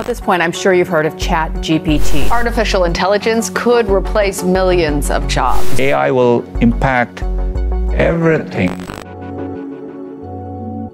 At this point, I'm sure you've heard of Chat GPT. Artificial intelligence could replace millions of jobs. AI will impact everything.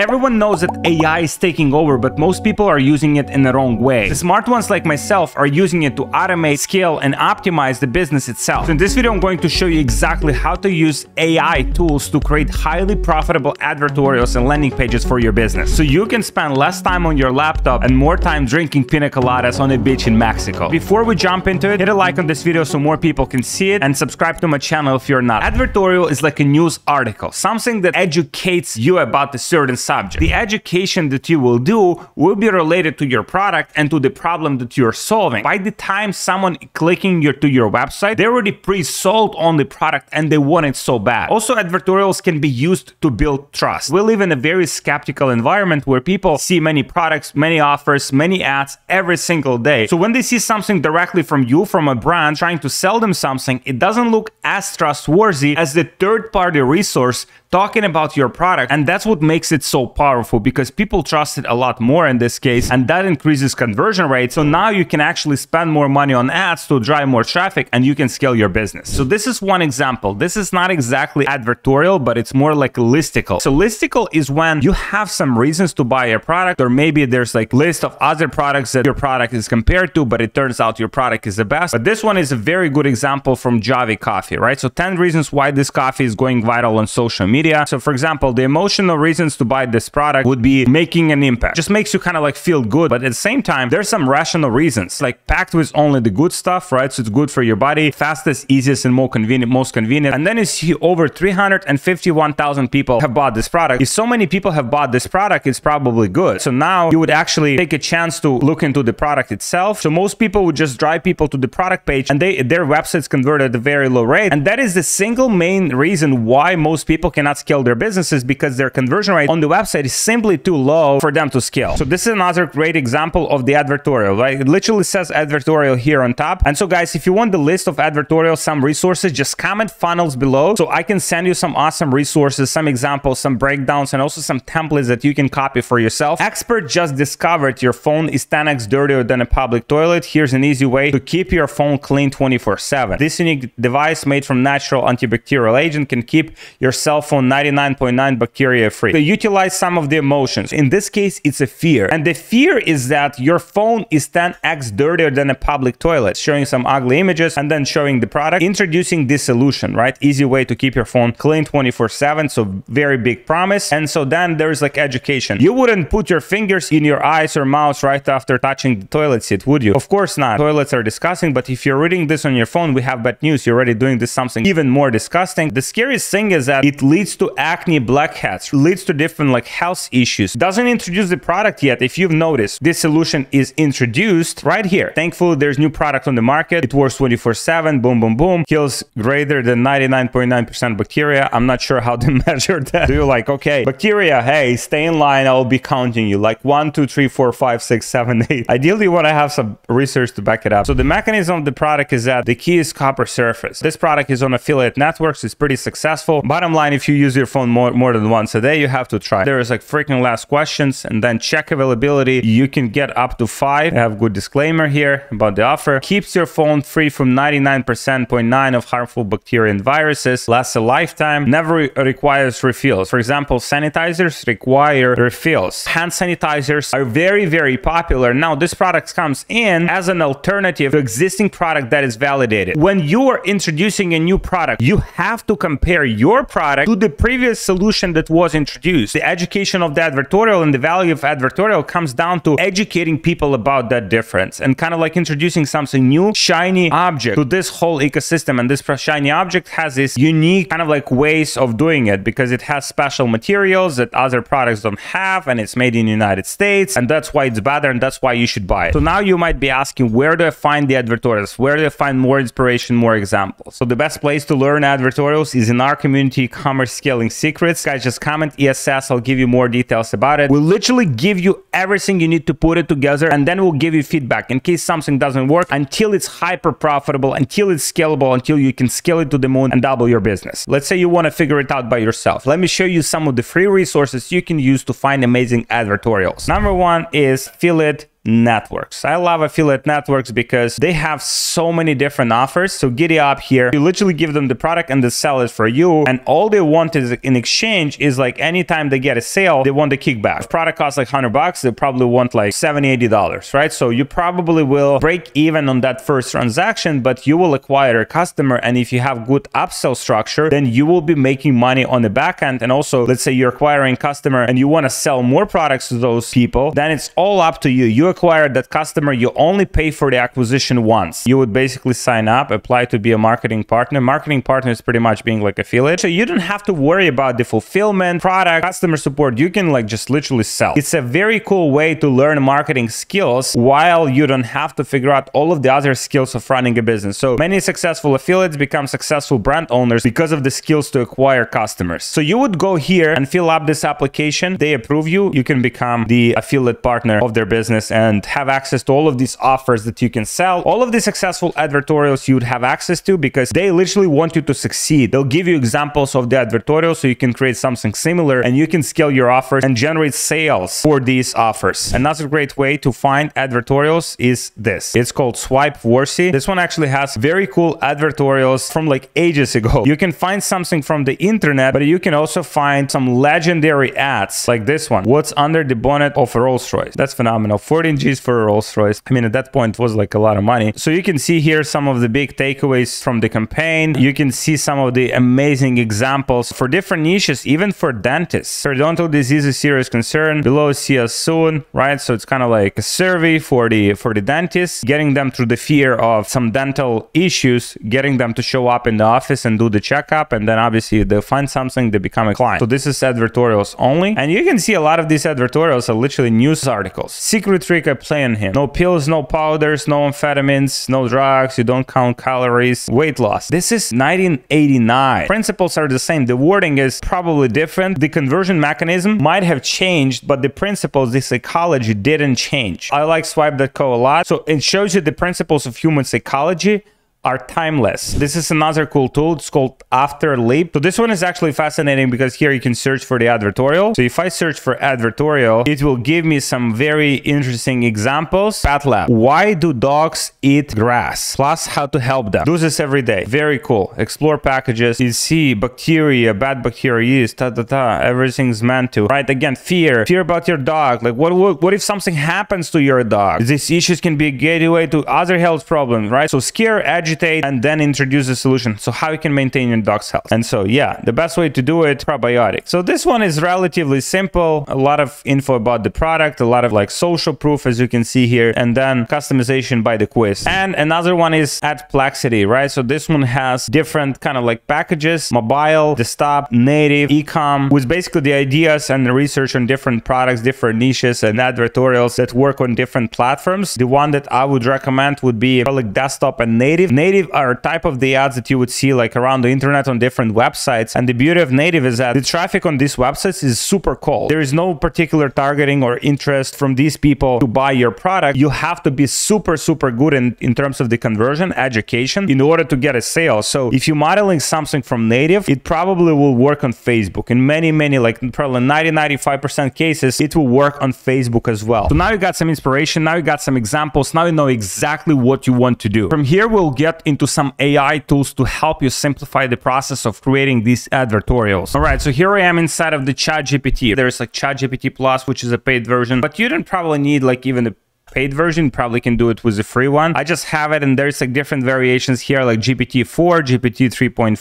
Everyone knows that AI is taking over, but most people are using it in the wrong way. The smart ones like myself are using it to automate, scale, and optimize the business itself. So in this video, I'm going to show you exactly how to use AI tools to create highly profitable advertorials and landing pages for your business. So you can spend less time on your laptop and more time drinking pina coladas on a beach in Mexico. Before we jump into it, hit a like on this video so more people can see it and subscribe to my channel if you're not. Advertorial is like a news article, something that educates you about a certain subject. The education that you will do will be related to your product and to the problem that you're solving. By the time someone clicking your, to your website, they already pre-sold on the product and they want it so bad. Also, advertorials can be used to build trust. We live in a very skeptical environment where people see many products, many offers, many ads every single day. So when they see something directly from you, from a brand trying to sell them something, it doesn't look as trustworthy as the third party resource talking about your product. And that's what makes it so powerful because people trust it a lot more in this case, and that increases conversion rate. So now you can actually spend more money on ads to drive more traffic and you can scale your business. So this is one example. This is not exactly advertorial, but it's more like listicle. So listicle is when you have some reasons to buy a product, or maybe there's like list of other products that your product is compared to, but it turns out your product is the best. But this one is a very good example from Javy Coffee, right? So 10 reasons why this coffee is going viral on social media media. So for example, the emotional reasons to buy this product would be making an impact. Just makes you kind of like feel good. But at the same time, there's some rational reasons, like packed with only the good stuff, right? So it's good for your body, fastest, easiest, and more convenient, most convenient. And then you see over 351,000 people have bought this product. If so many people have bought this product, it's probably good. So now you would actually take a chance to look into the product itself. So most people would just drive people to the product page and they their websites convert at a very low rate. And that is the single main reason why most people cannot scale their businesses because their conversion rate on the website is simply too low for them to scale. So this is another great example of the advertorial, right? It literally says advertorial here on top. And so guys, if you want the list of advertorial, some resources, just comment funnels below so I can send you some awesome resources, some examples, some breakdowns, and also some templates that you can copy for yourself. Expert just discovered your phone is 10x dirtier than a public toilet. Here's an easy way to keep your phone clean 24 7. This unique device made from natural antibacterial agent can keep your cell phone 99.9 bacteria free. They utilize some of the emotions. In this case, it's a fear. And the fear is that your phone is 10x dirtier than a public toilet, showing some ugly images and then showing the product, introducing this solution, right? Easy way to keep your phone clean 24 7. So very big promise. And so then there's like education. You wouldn't put your fingers in your eyes or mouth right after touching the toilet seat, would you? Of course not. Toilets are disgusting, but if you're reading this on your phone, we have bad news. You're already doing this something even more disgusting. The scariest thing is that it leads to acne, blackheads, leads to different like health issues. Doesn't introduce the product yet. If you've noticed, this solution is introduced right here. Thankfully, there's new product on the market. It works 24 7, boom, boom, boom. Kills greater than 99.9% bacteria. I'm not sure how to measure that. Do you like, okay, bacteria, hey, stay in line. I'll be counting you like one, two, three, four, five, six, seven, eight. Ideally, you want to have some research to back it up. So the mechanism of the product is that the key is copper surface. This product is on affiliate networks. It's pretty successful. Bottom line, if you use your phone more, more than once a day, you have to try. There is like freaking last questions and then check availability. You can get up to five. I have good disclaimer here about the offer. Keeps your phone free from 99.9% of harmful bacteria and viruses. Lasts a lifetime. Never re requires refills. For example, sanitizers require refills. Hand sanitizers are very, very popular. Now, this product comes in as an alternative to existing product that is validated. When you are introducing a new product, you have to compare your product to the previous solution that was introduced. The education of the advertorial and the value of advertorial comes down to educating people about that difference and kind of like introducing something new, shiny object to this whole ecosystem. And this shiny object has this unique kind of like ways of doing it because it has special materials that other products don't have and it's made in the United States. And that's why it's better and that's why you should buy it. So now you might be asking, where do I find the advertorials? Where do I find more inspiration, more examples? So the best place to learn advertorials is in our community, Ecommerce Scaling Secrets. Guys, just comment ESS. I'll give you more details about it. We'll literally give you everything you need to put it together and then we'll give you feedback in case something doesn't work until it's hyper profitable, until it's scalable, until you can scale it to the moon and double your business. Let's say you want to figure it out by yourself. Let me show you some of the free resources you can use to find amazing advertorials. Number one is affiliate networks. I love affiliate networks because they have so many different offers. So GiddyUp here, you literally give them the product and they sell it for you. And all they want is in exchange is like anytime they get a sale, they want the kickback. If product costs like 100 bucks, they probably want like 70, 80 dollars, right? So you probably will break even on that first transaction, but you will acquire a customer. And if you have good upsell structure, then you will be making money on the back end. And also, let's say you're acquiring customer and you want to sell more products to those people, then it's all up to you. You acquire that customer, you only pay for the acquisition once. You would basically sign up, apply to be a marketing partner. Marketing partner is pretty much being like affiliate. So you don't have to worry about the fulfillment, product, customer support. You can like just literally sell. It's a very cool way to learn marketing skills while you don't have to figure out all of the other skills of running a business. So many successful affiliates become successful brand owners because of the skills to acquire customers. So you would go here and fill up this application. They approve you. You can become the affiliate partner of their business and have access to all of these offers that you can sell. All of the successful advertorials you would have access to because they literally want you to succeed. They'll give you examples of the advertorial so you can create something similar and you can scale your offers and generate sales for these offers. Another great way to find advertorials is this. It's called Swipe Swipeworthy. This one actually has very cool advertorials from like ages ago. You can find something from the internet, but you can also find some legendary ads like this one. What's under the bonnet of a Rolls Royce? That's phenomenal. 14 G's for Rolls Royce. I mean, at that point was like a lot of money. So you can see here some of the big takeaways from the campaign. You can see some of the amazing examples for different niches, even for dentists. Periodontal disease is a serious concern. Below see us soon, right? So it's kind of like a survey for the for the dentists, getting them through the fear of some dental issues, getting them to show up in the office and do the checkup, and then obviously they find something, they become a client. So this is advertorials only, and you can see a lot of these advertorials are literally news articles. Secret trick I play on him: no pills, no powders, no amphetamines, no drugs. You don't count calories. Weight loss. This is 1989. Principles are the same. The wording is probably different. The conversion mechanism might have changed, but the principles, the psychology didn't change. I like swipe.co a lot. So it shows you the principles of human psychology are timeless. This is another cool tool. It's called Afterleap. So this one is actually fascinating because here you can search for the advertorial. So if I search for advertorial, it will give me some very interesting examples. PetLab. Why do dogs eat grass? Plus how to help them. Do this every day. Very cool. Explore packages. You see bacteria, bad bacteria use, ta ta ta. Everything's meant to. Right? Again, fear. Fear about your dog. Like what, what, what if something happens to your dog? These issues can be a gateway to other health problems, right? So scare, agitate, and then introduce a solution. So how you can maintain your dog's health. And so yeah, the best way to do it, probiotic. So this one is relatively simple. A lot of info about the product, a lot of like social proof as you can see here, and then customization by the quiz. And another one is Adplexity, right? So this one has different kind of like packages, mobile, desktop, native, ecom, with basically the ideas and the research on different products, different niches and advertorials that work on different platforms. The one that I would recommend would be like desktop and native native are type of the ads that you would see like around the internet on different websites. And the beauty of native is that the traffic on these websites is super cold. There is no particular targeting or interest from these people to buy your product. You have to be super, super good in, in terms of the conversion, education in order to get a sale. So if you're modeling something from native, it probably will work on Facebook. In many, many, like probably 90, 95% cases, it will work on Facebook as well. So now you got some inspiration. Now you got some examples. Now you know exactly what you want to do. From here, we'll get get into some AI tools to help you simplify the process of creating these advertorials. All right, so here I am inside of the ChatGPT. There's like ChatGPT Plus, which is a paid version, but you don't probably need like even the paid version probably can do it with the free one. I just have it and there's like different variations here like gpt-4 gpt 3.5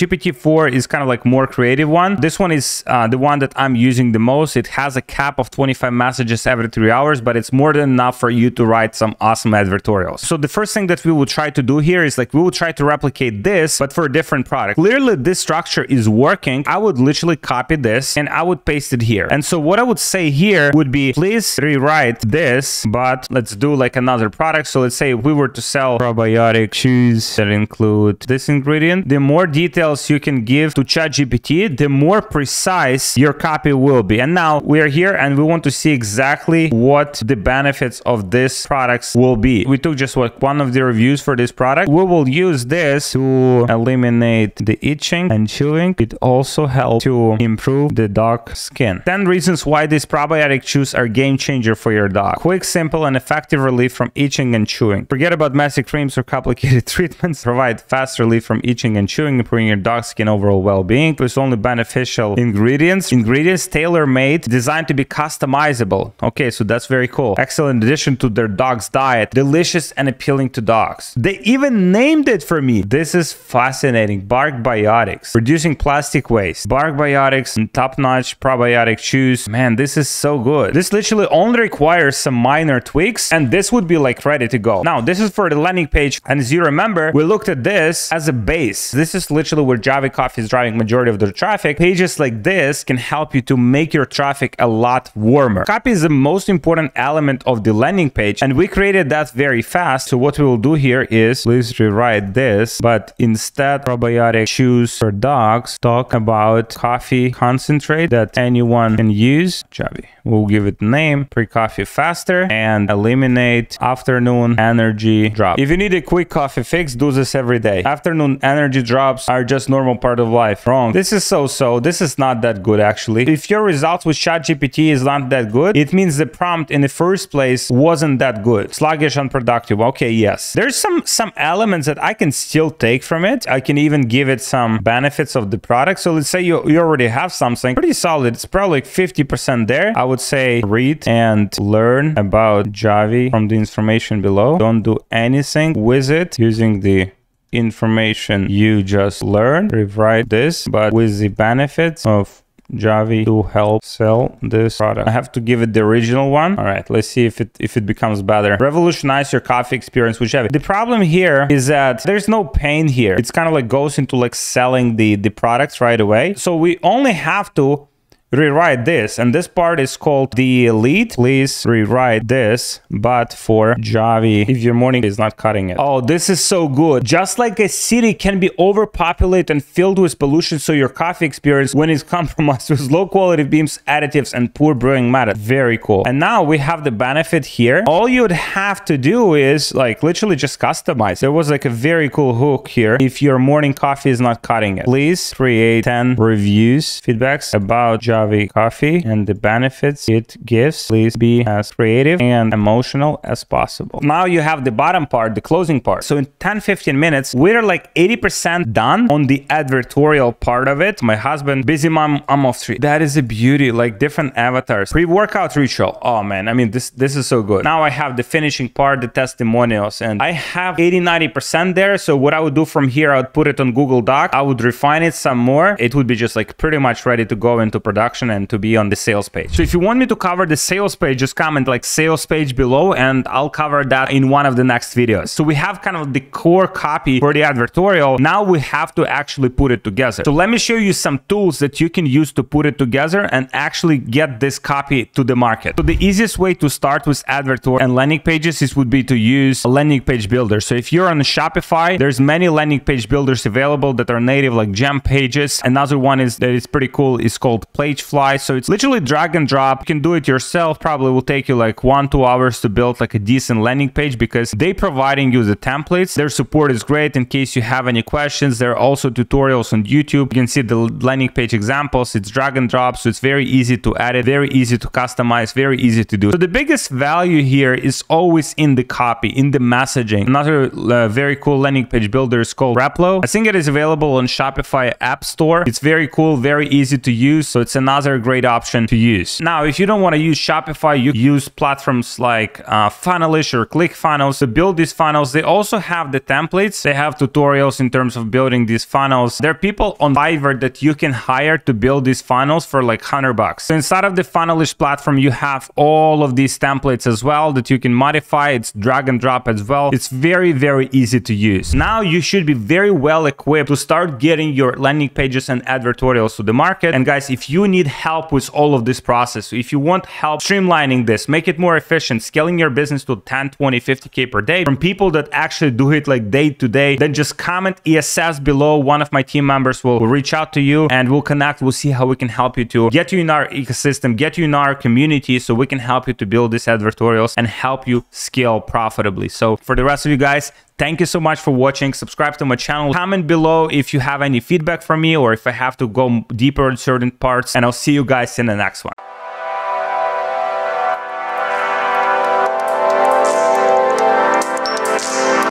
gpt-4 is kind of like more creative one. This one is uh, the one that i'm using the most. It has a cap of 25 messages every three hours but it's more than enough for you to write some awesome advertorials. So the first thing that we will try to do here is like we will try to replicate this but for a different product. Clearly this structure is working. I would literally copy this and i would paste it here. And so what i would say here would be please rewrite this but let's do like another product. So let's say if we were to sell probiotic chews that include this ingredient, the more details you can give to ChatGPT, the more precise your copy will be. And now we are here and we want to see exactly what the benefits of this products will be. We took just like one of the reviews for this product. We will use this to eliminate the itching and chewing. It also helps to improve the dog skin. 10 reasons why these probiotic chews are game changer for your dog. Quick, simple gentle and effective relief from itching and chewing. Forget about messy creams or complicated treatments. Provide fast relief from itching and chewing, improving your dog's skin overall well-being with only beneficial ingredients. Ingredients tailor-made, designed to be customizable. Okay, so that's very cool. Excellent addition to their dog's diet. Delicious and appealing to dogs. They even named it for me. This is fascinating. Bark Biotics. Reducing plastic waste. Bark Biotics and top-notch probiotic chews. Man, this is so good. This literally only requires some minor tweaks and this would be like ready to go. Now, this is for the landing page. And as you remember, we looked at this as a base. This is literally where Javy Coffee is driving majority of their traffic. Pages like this can help you to make your traffic a lot warmer. Copy is the most important element of the landing page and we created that very fast. So what we will do here is please rewrite this, but instead probiotic chews for dogs talk about coffee concentrate that anyone can use. Javy. We'll give it name, pre-coffee faster and eliminate afternoon energy drop. If you need a quick coffee fix, do this every day. Afternoon energy drops are just normal part of life. Wrong. This is so-so. This is not that good actually. If your results with ChatGPT is not that good, it means the prompt in the first place wasn't that good. Sluggish, unproductive. Okay, yes. There's some some elements that I can still take from it. I can even give it some benefits of the product. So let's say you, you already have something pretty solid. It's probably 50% there. I would say read and learn about Javy from the information below. Don't do anything with it using the information you just learned. Rewrite this, but with the benefits of Javy to help sell this product. I have to give it the original one. All right, let's see if it if it becomes better. Revolutionize your coffee experience with Javy. The problem here is that there's no pain here. It's kind of like goes into like selling the the products right away. So we only have to rewrite this. And this part is called the elite. Please rewrite this but for Javy if your morning is not cutting it. Oh this is so good. Just like a city can be overpopulated and filled with pollution so your coffee experience when it's compromised with low quality beans additives and poor brewing method very cool. And now we have the benefit here. All you'd have to do is like literally just customize. There was like a very cool hook here. If your morning coffee is not cutting it please create 10 reviews feedbacks about Javy Coffee and the benefits it gives. Please be as creative and emotional as possible. Now you have the bottom part, the closing part. So in 10, 15 minutes, we're like 80% done on the advertorial part of it. My husband, busy mom, I'm off street. That is a beauty, like different avatars. Pre-workout ritual. Oh man, I mean, this, this is so good. Now I have the finishing part, the testimonials, and I have 80, 90% there. So what I would do from here, I would put it on Google Doc. I would refine it some more. It would be just like pretty much ready to go into production and to be on the sales page. So if you want me to cover the sales page, just comment like sales page below and I'll cover that in one of the next videos. So we have kind of the core copy for the advertorial. Now we have to actually put it together. So let me show you some tools that you can use to put it together and actually get this copy to the market. So the easiest way to start with advertorial and landing pages is would be to use a landing page builder. So if you're on Shopify, there's many landing page builders available that are native like GemPages. Another one is that is pretty cool is called Fly. So it's literally drag and drop. You can do it yourself. Probably will take you like one, two hours to build like a decent landing page because they providing you the templates. Their support is great in case you have any questions. There are also tutorials on YouTube. You can see the landing page examples. It's drag and drop. So it's very easy to edit, very easy to customize, very easy to do. So the biggest value here is always in the copy, in the messaging. Another uh, very cool landing page builder is called Replo. I think it is available on Shopify App Store. It's very cool, very easy to use. So it's another great option to use. Now, if you don't want to use Shopify, you use platforms like uh, Funnelish or ClickFunnels to build these funnels. They also have the templates. They have tutorials in terms of building these funnels. There are people on Fiverr that you can hire to build these funnels for like 100 bucks. So inside of the Funnelish platform, you have all of these templates as well that you can modify. It's drag and drop as well. It's very, very easy to use. Now you should be very well equipped to start getting your landing pages and advertorials to the market. And guys, if you need help with all of this process. So if you want help streamlining this, make it more efficient, scaling your business to 10, 20, 50K per day from people that actually do it like day to day, then just comment ESS below. One of my team members will, reach out to you and we'll connect. We'll see how we can help you to get you in our ecosystem, get you in our community so we can help you to build these advertorials and help you scale profitably. So for the rest of you guys, Thank you so much for watching. Subscribe to my channel. Comment below if you have any feedback from me or if I have to go deeper in certain parts. And I'll see you guys in the next one.